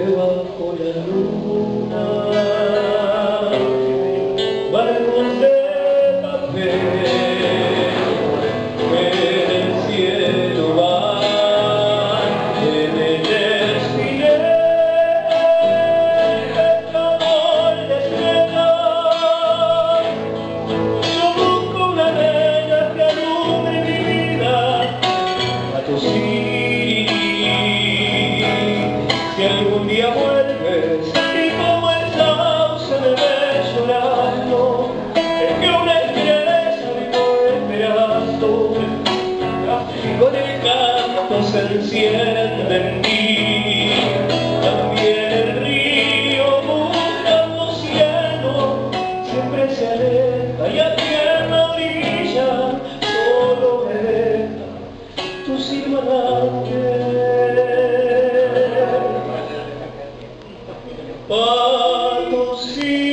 debajo la luna, Si algún día vuelves y como el sauce me ves llorando, es que una estrella vivo esperando, y con el canto se enciende. see.